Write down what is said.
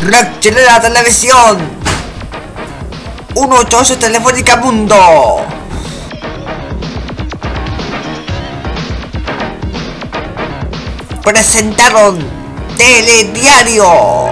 Red Chilena Televisión. 188 Telefónica Mundo. Presentaron Telediario.